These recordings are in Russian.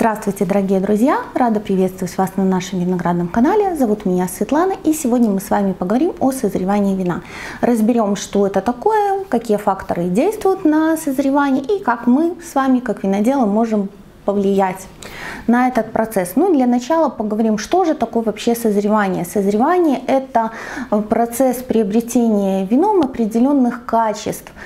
Здравствуйте, дорогие друзья! Рада приветствовать вас на нашем виноградном канале. Зовут меня Светлана, и сегодня мы с вами поговорим о созревании вина. Разберем, что это такое, какие факторы действуют на созревание и как мы с вами, как виноделы, можем повлиять на этот процесс. Ну, для начала поговорим, что же такое вообще созревание. Созревание – это процесс приобретения вином определенных качеств –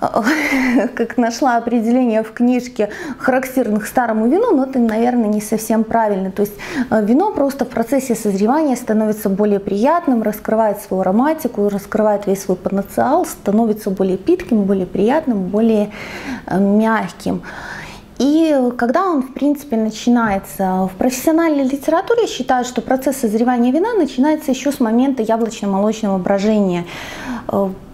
как нашла определение в книжке характерных старому вину, но это, наверное, не совсем правильно. То есть э, вино просто в процессе созревания становится более приятным, раскрывает свою ароматику, раскрывает весь свой потенциал, становится более питким, более приятным, более э, мягким. И когда он, в принципе, начинается в профессиональной литературе, считают, что процесс созревания вина начинается еще с момента яблочно-молочного брожения.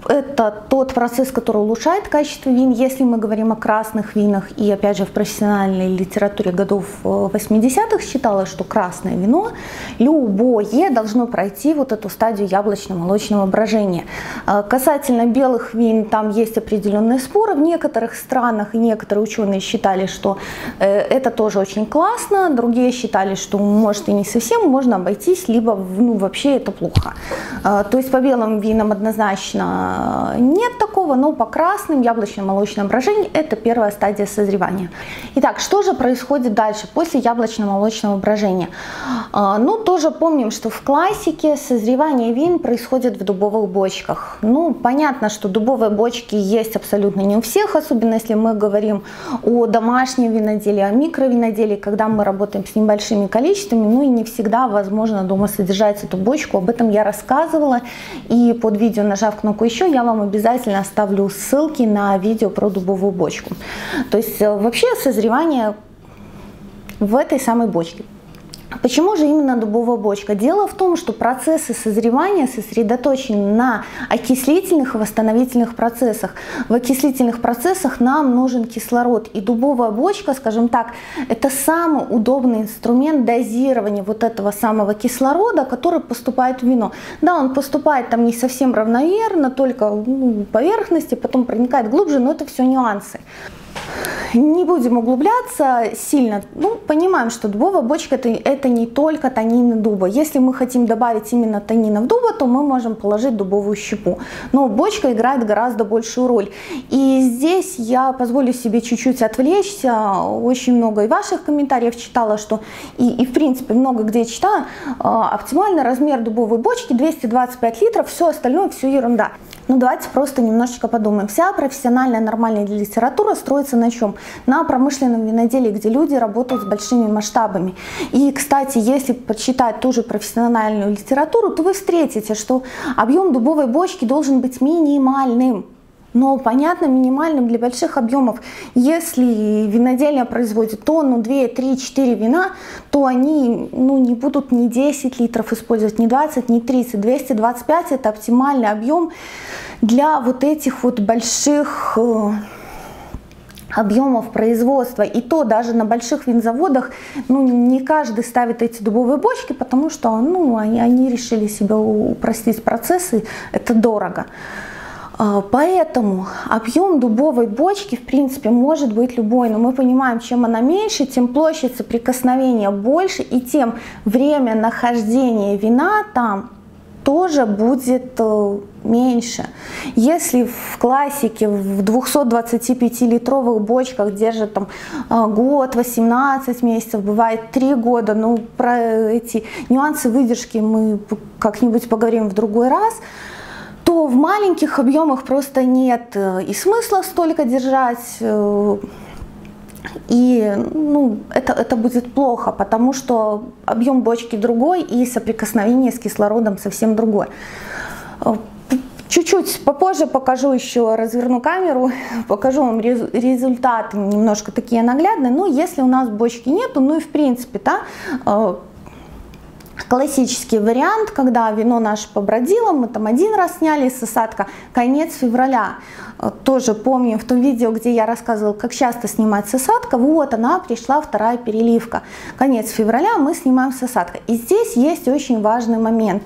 Это тот процесс, который улучшает качество вин, если мы говорим о красных винах. И опять же в профессиональной литературе годов 80-х э, считалось, что красное вино любое должно пройти вот эту стадию яблочно-молочного брожения. Э, касательно белых вин, там есть определенные споры. В некоторых странах некоторые ученые считали, что э, это тоже очень классно. Другие считали, что может и не совсем, можно обойтись, либо ну, вообще это плохо. То есть по белым винам однозначно нет такого, но по красным яблочно-молочным брожению это первая стадия созревания. Итак, что же происходит дальше после яблочно-молочного брожения? А, ну, тоже помним, что в классике созревание вин происходит в дубовых бочках. Ну, понятно, что дубовые бочки есть абсолютно не у всех, особенно если мы говорим о домашнем виноделии, о микровиноделии, когда мы работаем с небольшими количествами, ну и не всегда возможно дома содержать эту бочку. Об этом я рассказывала, и под видео, нажав кнопку еще, я вам обязательно оставлю ссылки на видео про дубовую бочку. То есть э, вообще созревание в этой самой бочке. Почему же именно дубовая бочка? Дело в том, что процессы созревания сосредоточены на окислительных и восстановительных процессах. В окислительных процессах нам нужен кислород. И дубовая бочка, скажем так, это самый удобный инструмент дозирования вот этого самого кислорода, который поступает в вино. Да, он поступает там не совсем равномерно, только ну, поверхности, потом проникает глубже, но это все нюансы. Не будем углубляться сильно. Ну, понимаем, что дубовая бочка это, это не только танины дуба. Если мы хотим добавить именно танинов дуба, то мы можем положить дубовую щепу. Но бочка играет гораздо большую роль. И здесь я позволю себе чуть-чуть отвлечься. Очень много и ваших комментариев читала, что и, и в принципе много где читаю. А, оптимальный размер дубовой бочки 225 литров, все остальное все ерунда. Ну давайте просто немножечко подумаем. Вся профессиональная нормальная литература строится на чем? На промышленном виноделии, где люди работают с большими масштабами. И, кстати, если почитать ту же профессиональную литературу, то вы встретите, что объем дубовой бочки должен быть минимальным но, понятно, минимальным для больших объемов. Если винодельня производит тонну, 2, 3, 4 вина, то они ну, не будут ни 10 литров использовать, ни 20, ни 30. 225 это оптимальный объем для вот этих вот больших э, объемов производства. И то даже на больших винзаводах ну, не каждый ставит эти дубовые бочки, потому что ну, они, они решили себе упростить процессы, это дорого. А, поэтому объем дубовой бочки, в принципе, может быть любой, но мы понимаем, чем она меньше, тем площадь соприкосновения больше, и тем время нахождения вина там тоже будет э, меньше. Если в классике в 225-литровых бочках держат там э, год, 18 месяцев, бывает 3 года, ну про эти нюансы выдержки мы как-нибудь поговорим в другой раз, то в маленьких объемах просто нет э, и смысла столько держать, и ну, это, это будет плохо, потому что объем бочки другой и соприкосновение с кислородом совсем другое. Э, чуть-чуть попозже покажу еще, разверну камеру, покажу вам результаты немножко такие наглядные. Но если у нас бочки нету, ну и в принципе, да, Классический вариант, когда вино наше побродило, мы там один раз сняли с осадка, конец февраля. Э, тоже помню в том видео, где я рассказывала, как часто снимать с осадка, вот она пришла вторая переливка. Конец февраля мы снимаем с осадка. И здесь есть очень важный момент.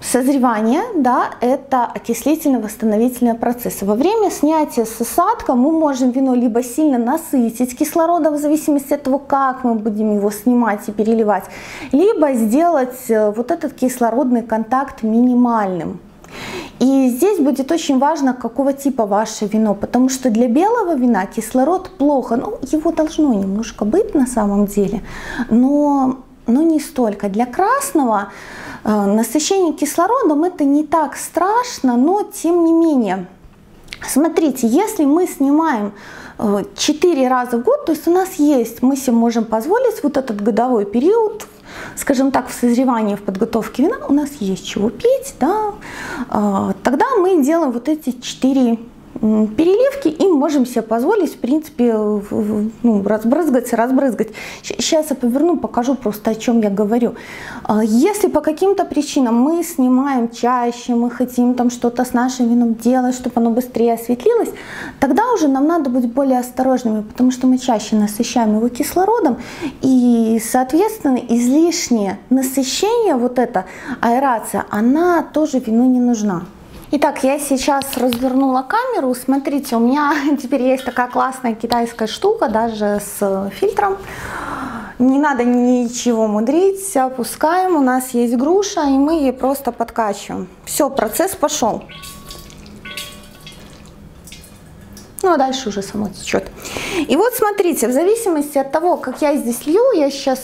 Созревание, да, это окислительно-восстановительные процессы. Во время снятия с осадка мы можем вино либо сильно насытить кислородом, в зависимости от того, как мы будем его снимать и переливать, либо сделать э, вот этот кислородный контакт минимальным. И здесь будет очень важно, какого типа ваше вино, потому что для белого вина кислород плохо, ну, его должно немножко быть на самом деле, но, но не столько. Для красного Э, насыщение кислородом это не так страшно, но тем не менее. Смотрите, если мы снимаем 4 э, раза в год, то есть у нас есть, мы себе можем позволить вот этот годовой период, скажем так, в созревании, в подготовке вина, у нас есть чего пить, да, э, тогда мы делаем вот эти 4 переливки и можем себе позволить, в принципе, ну, разбрызгать, разбрызгать. Сейчас я поверну, покажу просто, о чем я говорю. А, если по каким-то причинам мы снимаем чаще, мы хотим там что-то с нашим вином делать, чтобы оно быстрее осветлилось, тогда уже нам надо быть более осторожными, потому что мы чаще насыщаем его кислородом, и, соответственно, излишнее насыщение, вот эта аэрация, она тоже вину не нужна. Итак, я сейчас развернула камеру. Смотрите, у меня теперь есть такая классная китайская штука, даже с фильтром. Не надо ничего мудрить, опускаем, у нас есть груша, и мы ей просто подкачиваем. Все, процесс пошел. Ну а дальше уже само течет. И вот смотрите, в зависимости от того, как я здесь лью, я сейчас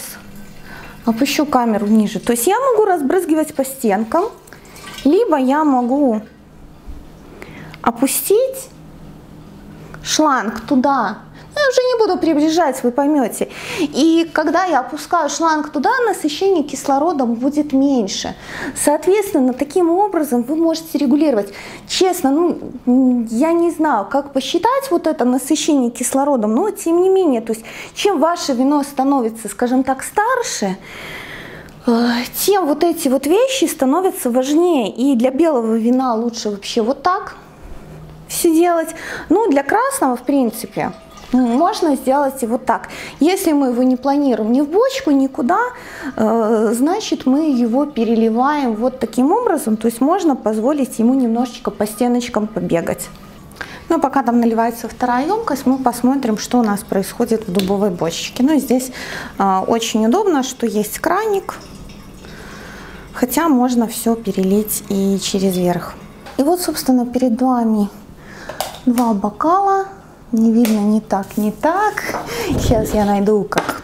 опущу камеру ниже. То есть я могу разбрызгивать по стенкам, либо я могу опустить шланг туда. Ну, я уже не буду приближать, вы поймете. И когда я опускаю шланг туда, насыщение кислородом будет меньше. Соответственно, таким образом вы можете регулировать. Честно, ну, я не знаю, как посчитать вот это насыщение кислородом, но тем не менее, то есть чем ваше вино становится, скажем так, старше, тем вот эти вот вещи становятся важнее. И для белого вина лучше вообще вот так все делать. Ну, для красного, в принципе, можно сделать и вот так. Если мы его не планируем ни в бочку, никуда, э, значит мы его переливаем вот таким образом. То есть можно позволить ему немножечко по стеночкам побегать. Но пока там наливается вторая емкость, мы посмотрим, что у нас происходит в дубовой бочечке. Ну, здесь э, очень удобно, что есть краник, хотя можно все перелить и через верх. И вот, собственно, перед вами два бокала. Не видно ни так, ни так. Сейчас я найду, как,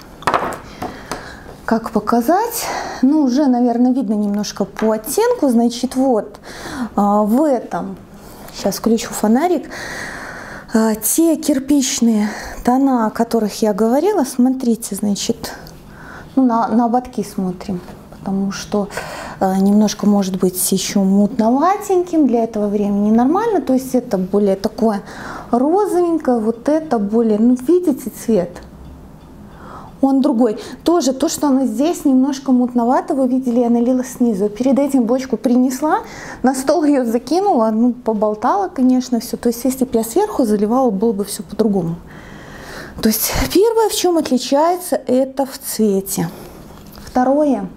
как показать. Ну, уже, наверное, видно немножко по оттенку. Значит, вот а, в этом, сейчас включу фонарик, а, те кирпичные тона, о которых я говорила, смотрите, значит, ну, на, на ободки смотрим потому что э, немножко может быть еще мутноватеньким для этого времени нормально, то есть это более такое розовенькое, вот это более, ну видите цвет, он другой. Тоже то, что оно здесь немножко мутновато, вы видели, я налила снизу. Перед этим бочку принесла, на стол ее закинула, ну, поболтала, конечно, все. То есть, если бы я сверху заливала, было бы все по-другому. То есть, первое, в чем отличается, это в цвете. Второе,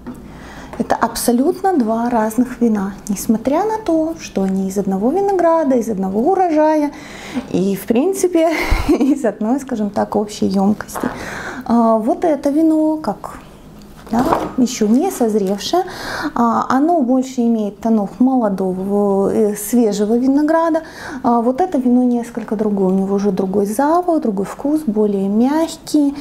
это абсолютно два разных вина, несмотря на то, что они из одного винограда, из одного урожая и, в принципе, из одной, скажем так, общей емкости. А, вот это вино, как да, еще не созревшее, а, оно больше имеет тонов молодого, э, свежего винограда. А, вот это вино несколько другое, у него уже другой запах, другой вкус, более мягкий.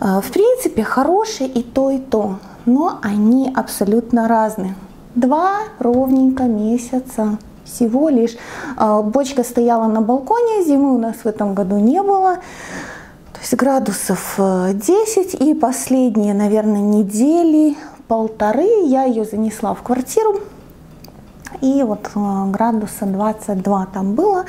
В принципе, хороший и то, и то но они абсолютно разные. Два ровненько месяца всего лишь. А, бочка стояла на балконе, зимы у нас в этом году не было. То есть градусов 10 э, и последние, наверное, недели полторы я ее занесла в квартиру. И вот э, градуса 22 там было,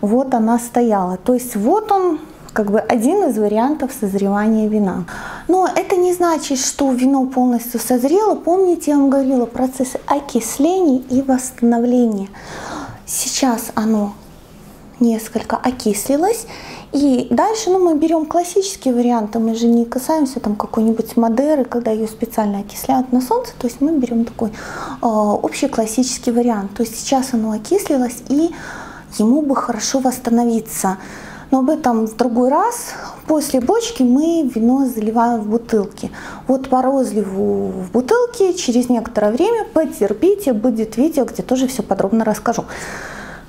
вот она стояла. То есть вот он как бы один из вариантов созревания вина. Но это не значит, что вино полностью созрело. Помните, я вам говорила, процессы окисления и восстановления. Сейчас оно несколько окислилось, И дальше ну, мы берем классические варианты, мы же не касаемся там какой-нибудь Мадеры, когда ее специально окисляют на солнце, то есть мы берем такой э, общий классический вариант. То есть сейчас оно окислилось и ему бы хорошо восстановиться. Но об этом в другой раз. После бочки мы вино заливаем в бутылки. Вот по розливу в бутылке через некоторое время потерпите, будет видео, где тоже все подробно расскажу.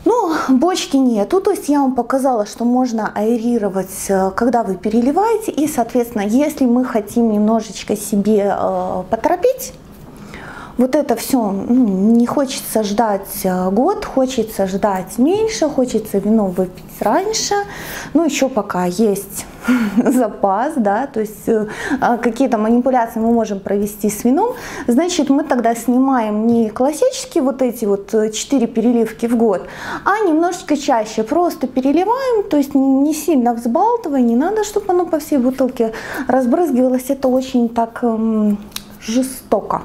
Ну, бочки нету, то есть я вам показала, что можно аэрировать, э, когда вы переливаете. И, соответственно, если мы хотим немножечко себе э, поторопить, вот это все, ну, не хочется ждать э, год, хочется ждать меньше, хочется вино выпить раньше, ну еще пока есть запас, да, то есть э, а какие-то манипуляции мы можем провести с вином, значит мы тогда снимаем не классические вот эти вот 4 э, переливки в год, а немножечко чаще, просто переливаем, то есть не сильно взбалтывая, не надо, чтобы оно по всей бутылке разбрызгивалось, это очень так эм, жестоко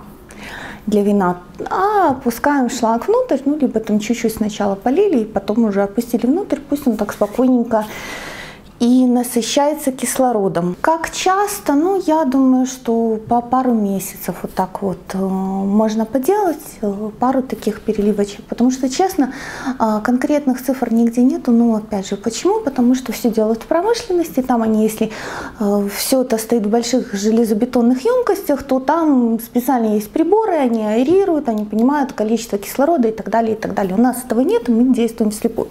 для вина, а опускаем шланг внутрь, ну, либо там чуть-чуть сначала полили, и потом уже опустили внутрь, пусть он так спокойненько и насыщается кислородом. Как часто? Ну, я думаю, что по пару месяцев вот так вот э, можно поделать, э, пару таких переливочек, потому что, честно, э, конкретных цифр нигде нету, но опять же, почему? Потому что все делают в промышленности, там они, если все это стоит в больших железобетонных емкостях, то там специально есть приборы, они аэрируют, они понимают количество кислорода и так далее, и так далее. У нас этого нет, мы действуем вслепую.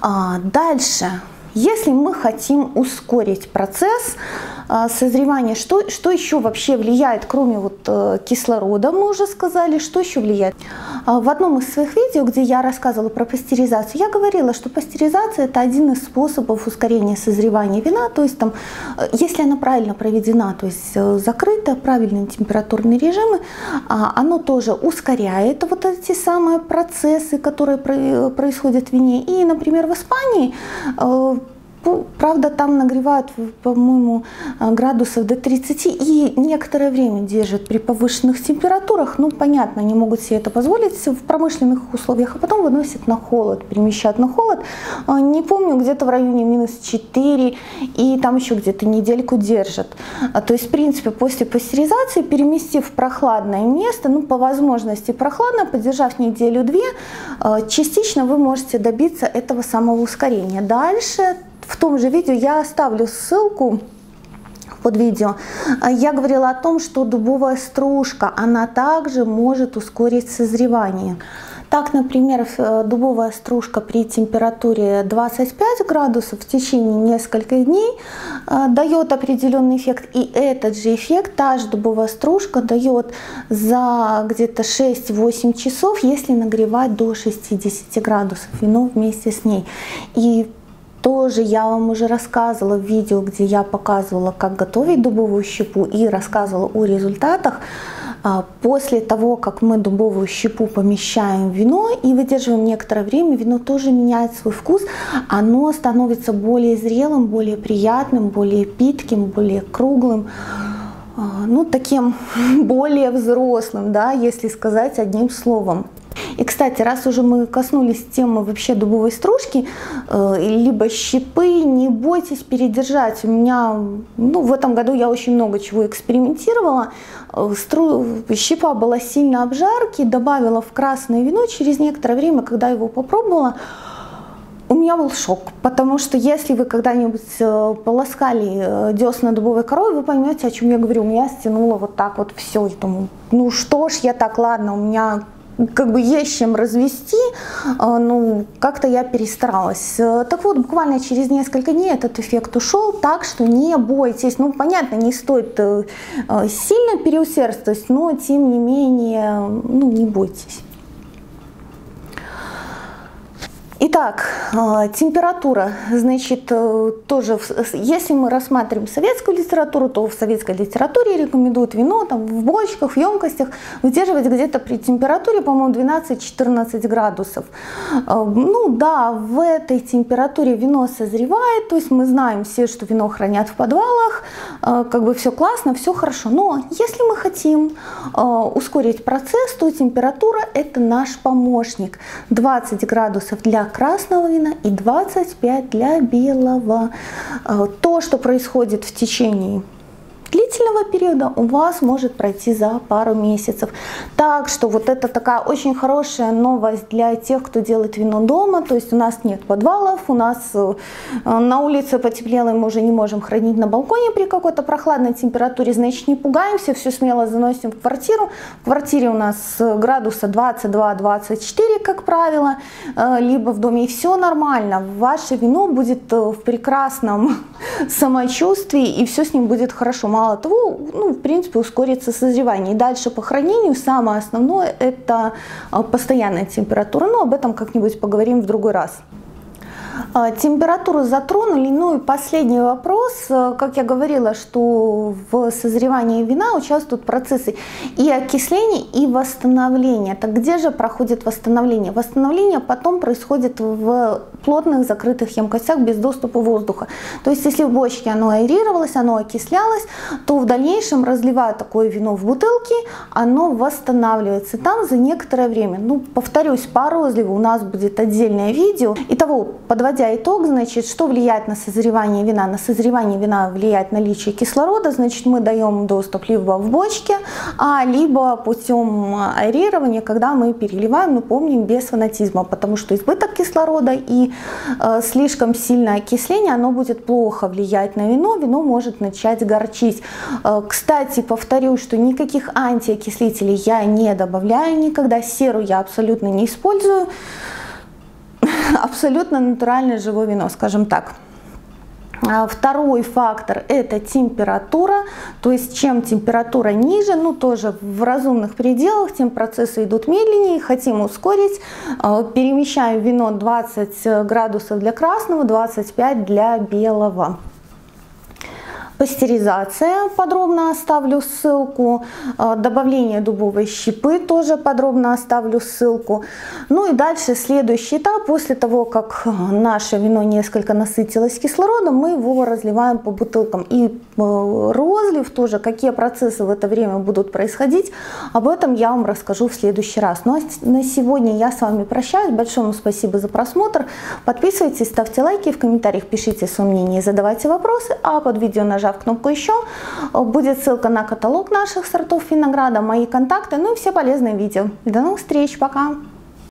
А дальше если мы хотим ускорить процесс а, созревания, что, что еще вообще влияет, кроме вот э, кислорода, мы уже сказали, что еще влияет? А, в одном из своих видео, где я рассказывала про пастеризацию, я говорила, что пастеризация это один из способов ускорения созревания вина, то есть там, э, если она правильно проведена, то есть э, закрыто, правильные температурные режимы, а, оно тоже ускоряет вот эти самые процессы, которые происходят в вине. И, например, в Испании правда, там нагревают, по-моему, э, градусов до 30 и некоторое время держат при повышенных температурах. Ну, понятно, они могут себе это позволить в промышленных условиях, а потом выносят на холод, перемещают на холод. Э, не помню, где-то в районе минус 4 и там еще где-то недельку держат. А, то есть, в принципе, после пастеризации, переместив в прохладное место, ну, по возможности прохладно, подержав неделю-две, э, частично вы можете добиться этого самого ускорения. Дальше в том же видео я оставлю ссылку под видео, я говорила о том, что дубовая стружка, она также может ускорить созревание. Так, например, э, дубовая стружка при температуре 25 градусов в течение нескольких дней э, дает определенный эффект. И этот же эффект та же дубовая стружка дает за где-то 6-8 часов, если нагревать до 60 градусов вино вместе с ней. И тоже я вам уже рассказывала в видео, где я показывала, как готовить дубовую щепу и рассказывала о результатах. А, после того, как мы дубовую щепу помещаем в вино и выдерживаем некоторое время, вино тоже меняет свой вкус. Оно становится более зрелым, более приятным, более питким, более круглым а, ну, таким более взрослым, да, если сказать одним словом. И, кстати, раз уже мы коснулись темы вообще дубовой стружки, э, либо щепы, не бойтесь передержать. У меня, ну, в этом году я очень много чего экспериментировала. Э, стру... Щепа была сильно обжарки, добавила в красное вино. Через некоторое время, когда его попробовала, у меня был шок, потому что если вы когда-нибудь э, полоскали десна дубовой коровы, вы поймете, о чем я говорю. У меня стянуло вот так вот все. Я думаю, ну что ж я так, ладно, у меня как бы есть чем развести, а, ну, как-то я перестаралась. Так вот, буквально через несколько дней этот эффект ушел, так что не бойтесь. Ну, понятно, не стоит э, э, сильно переусердствовать, но тем не менее, ну, не бойтесь. Итак, а, температура, значит, э, тоже, если мы рассматриваем советскую литературу, то в советской литературе рекомендуют вино там, в бочках, в емкостях выдерживать где-то при температуре, по-моему, 12-14 градусов. А, ну да, в этой температуре вино созревает, то есть мы знаем все, что вино хранят в подвалах, э, как бы все классно, все хорошо. Но если мы хотим э, ускорить процесс, то температура это наш помощник. 20 градусов для красного вина и 25 для белого. Э, то, что происходит в течение длительного периода у вас может пройти за пару месяцев. Так что вот это такая очень хорошая новость для тех, кто делает вино дома. То есть у нас нет подвалов, у нас э, на улице потеплело, мы уже не можем хранить на балконе при какой-то прохладной температуре, значит не пугаемся, все смело заносим в квартиру. В квартире у нас градуса 22-24, как правило, э, либо в доме и все нормально. Ваше вино будет э, в прекрасном самочувствии и все с ним будет хорошо мало того, ну, в принципе, ускорится созревание. И дальше по хранению самое основное – это а, постоянная температура. Но об этом как-нибудь поговорим в другой раз. А, температуру затронули. Ну и последний вопрос. А, как я говорила, что в созревании вина участвуют процессы и окисления, и восстановления. Так где же проходит восстановление? Восстановление потом происходит в плотных закрытых емкостях без доступа воздуха. То есть если в бочке оно аэрировалось, оно окислялось, то в дальнейшем, разливая такое вино в бутылки, оно восстанавливается там за некоторое время. Ну, повторюсь, по розливу у нас будет отдельное видео. Итого, подводя итог, значит, что влияет на созревание вина? На созревание вина влияет наличие кислорода, значит, мы даем доступ либо в бочке, а либо путем аэрирования, когда мы переливаем, но помним, без фанатизма, потому что избыток кислорода и э, слишком сильное окисление, оно будет плохо влиять на вино, вино может начать горчить. Э, кстати, повторю, что никаких антиокислителей я не добавляю никогда, серу я абсолютно не использую, абсолютно натуральное живое вино, скажем так. А, второй фактор – это температура, то есть чем температура ниже, ну тоже в разумных пределах, тем процессы идут медленнее, хотим ускорить, а, перемещаем вино 20 градусов для красного, 25 для белого. Пастеризация, подробно оставлю ссылку. А, добавление дубовой щепы, тоже подробно оставлю ссылку. Ну и дальше следующий этап. После того, как наше вино несколько насытилось кислородом, мы его разливаем по бутылкам. И э, розлив тоже, какие процессы в это время будут происходить, об этом я вам расскажу в следующий раз. Ну а на сегодня я с вами прощаюсь. Большое спасибо за просмотр. Подписывайтесь, ставьте лайки, в комментариях пишите свое мнение, задавайте вопросы. А под видео нажав нажав кнопку «Еще», будет ссылка на каталог наших сортов винограда, мои контакты, ну и все полезные видео. До новых встреч, пока!